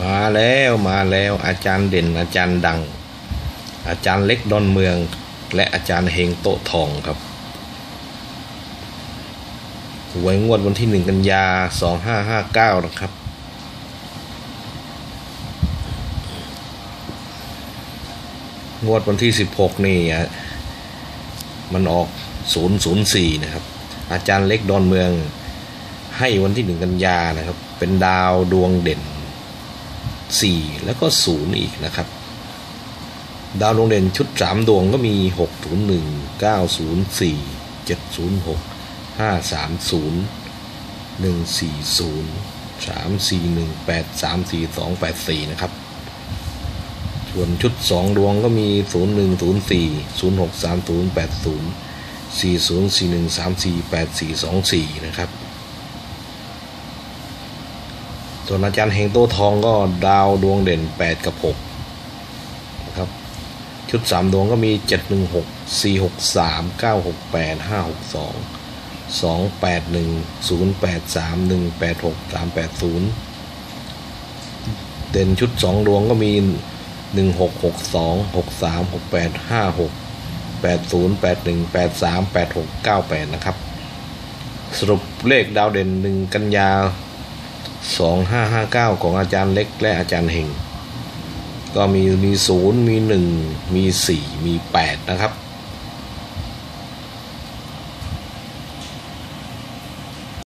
มาแล้วมาแล้วอาจารย์เด่นอาจารย์ดัง อาจารย์เล็กดอนเมือง และอาจารย์เฮงโตทองครับหวยงวดวันที่หนึ่งกันยาสองห้าห้าเก้านะครับ งวดวันที่สิบหกนี่อะมันออกศูนย์ศูนย์สี่นะครับ อาจารย์เล็กดอนเมืองให้วันที่หนึ่งกันยานะครับ เป็นดาวดวงเด่นสี่แล้วก็ศูนย์อีกนะครับ ดาวดวงเด่นชุดสามดวงก็มีหกศูนย์หนึ่งเก้าศูนย์สี่เจ็ดศูนย์หกห้าสามศูนย์หนึ่งสี่ศูนย์สามสี่หนึ่งแปดสามสี่สองแปดสี่นะครับ ส่วนชุดสองดวงก็มีศูนย์หนึ่งศูนย์สี่ศูนย์หกสามศูนย์แปดศูนย์สี่ศูนย์สี่หนึ่งสามสี่แปดสี่สองสี่นะครับ ส่วนอาจารย์เฮงโตทองก็ดาวดวงเด่น 8 กับ6นะครับชุด 3 ดวงก็มี 716 463 968 562 281 083 186 380เด่นชุด 2 ดวงก็มี 1662 63 68 56 80 81 83 86 98 นะครับ สรุปเลขดาวเด่น 1 กันยา สองห้าห้าเก้าของอาจารย์เล็กและอาจารย์เฮงก็มีมีศูนย์มีหนึ่งมีสี่มีแปดนะครับ